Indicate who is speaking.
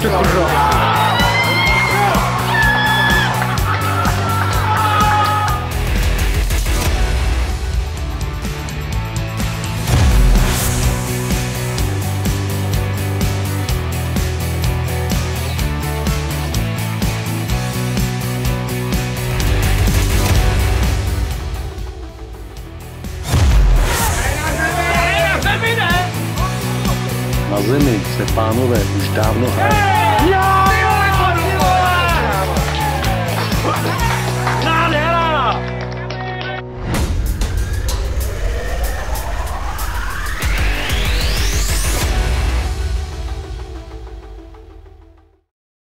Speaker 1: Turro. zemi se pánové už dávno hrají.
Speaker 2: Yeah!